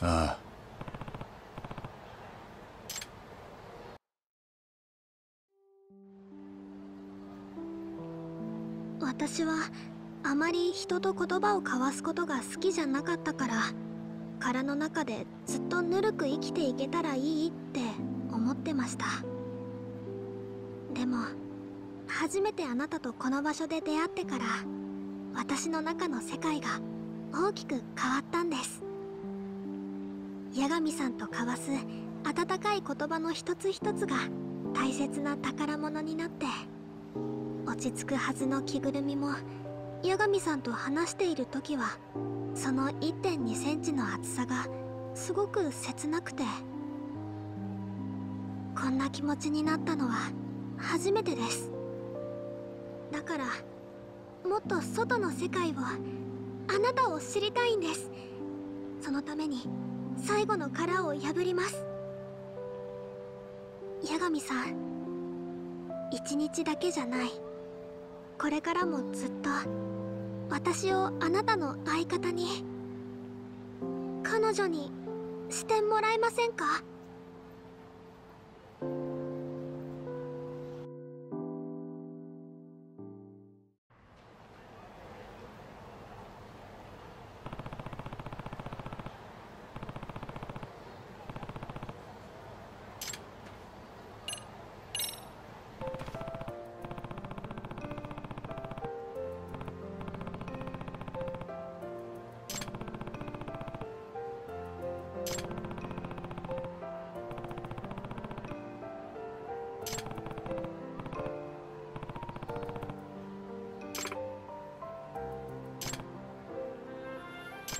ああ私はあまり人と言葉を交わすことが好きじゃなかったから殻の中でずっとぬるく生きていけたらいいって思ってました。でも初めてあなたとこの場所で出会ってから私の中の世界が大きく変わったんです。八神さんと交わす温かい言葉の一つ一つが大切な宝物になって落ち着くはずの着ぐるみも八神さんと話している時はその1 2センチの厚さがすごく切なくてこんな気持ちになったのは初めてです。だからもっと外の世界をあなたを知りたいんです。そのために最後の殻を破ります。八神さん一日だけじゃない。これからもずっと私をあなたの相方に彼女にしてもらえませんか？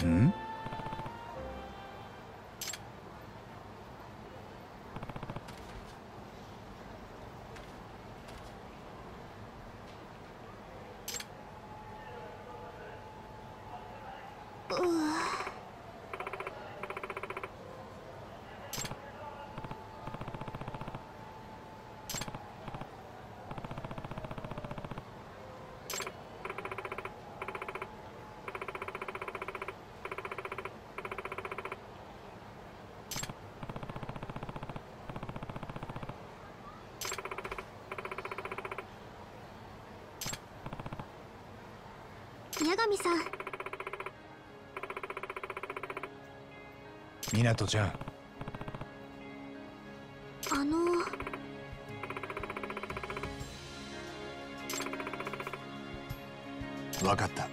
ん八神さん。湊ちゃん。あの。分かった。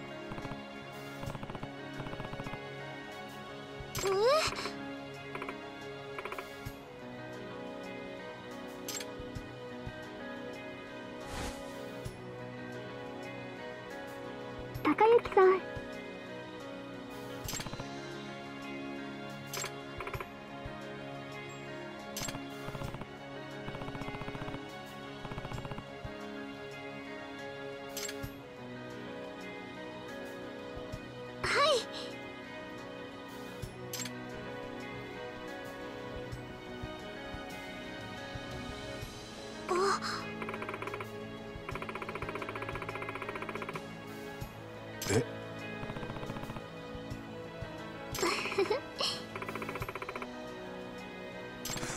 え？高之さん。あ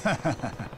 ハハハハ